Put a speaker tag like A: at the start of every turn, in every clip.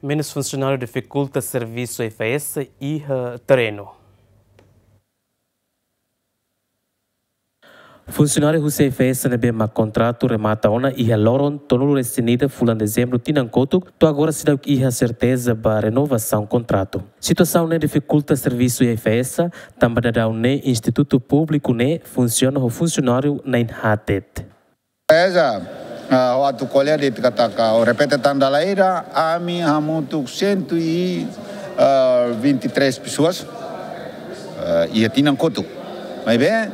A: Menos funcionário dificulta serviço IFS e uh, terreno. Funcionário do CFS na bema contrato remata ona e loron tonulu resinida fulan dezembro tinancoto, to agora se dá que a certeza para renovação contrato. Situação ne dificulta serviço IFS, também dá um instituto público ne funciona o funcionário na inhatet.
B: Uh, kuliah di kata o repete tandalaira, ami hamutu 123 pessoas, uh, e tinancoto. Mas bem,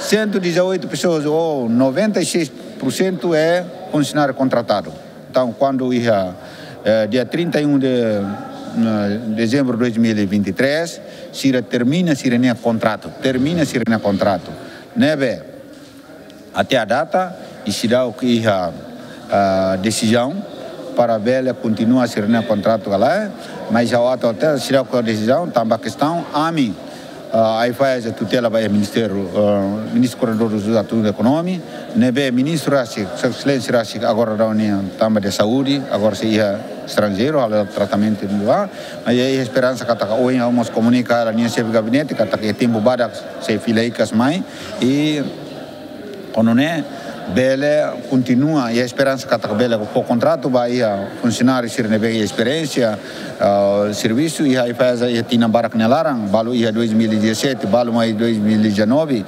B: 118 pessoas, ou 96% é funcionário contratado. Então, quando ia eh, dia 31 de dezembro de 2023, Sira termina Sirenia contrato, termina Sirenia contrato. Nebe, até a data, e se dá o que ia a decisão. Para a Bela continuar a Sirenia contrato lá, mas já até se dá a decisão, também a questão, a mim, Uh, aí faz a tutela vai Ministério, uh, Ministro Coordenador dos Assuntos Econômicos, nebe Ministro Rashi, Excelência Rashi, agora da União também de Saúde, agora se ia estrangeiro, ao tratamento de lá, mas aí a esperança que está hoje vamos comunicar a linha chefe gabinete, que que tempo bada se fila aí com as mães, e quando não é, Bele continua e a esperança que a Bele com o contrato vai a funcionário se renovar a experiência, uh, serviço. E aí faz a tina barak nelaran, balu ia 2017, balu mais 2019,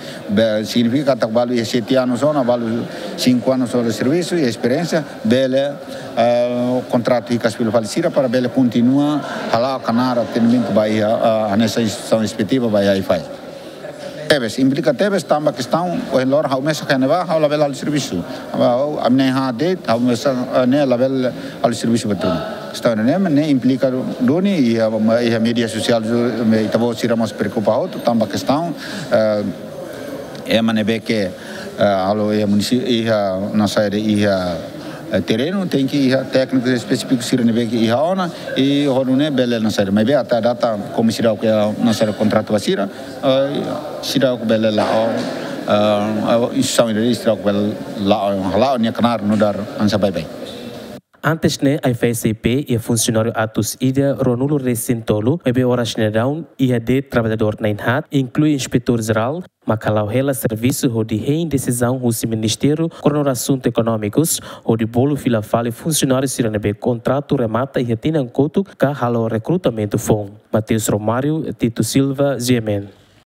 B: significa que balu ia 7 anos só, balu 5 anos de serviço e experiência, Bele uh, o contrato fica pelo falecida para Bele continua a lá canara atendimento vai a nessa instituição respectiva vai aí faz. Tevez, implica Tevez, está uma questão, o relógio começa a renovar, a lavela ao serviço. A minha rede, a começa a lavela ao serviço para tudo. Está no nome, nem implica Duni, e a mídia social, e talvez se iramos preocupar outro, está uma questão, é uma neve que a e terreno tem que ir técnicos específicos sira nebe que ir ona e horune bele na mas be até data como sira que na saída contrato sira sira ko bele la o instituição de sira ko bele la la ni kanar nudar ansa bye bye
A: Antes ne a FSP e funcionário Atos Ida Ronulo Recintolo, bebe horas down e de trabalhador na Inhat, inclui inspetor geral, Macalau rela serviço de reindecisão do Ministério Coronor Assuntos Econômicos, o de bolo fila fale funcionários siranebe contrato remata e retina coto que halo recrutamento fom. Mateus Romário, Tito Silva, Gemen.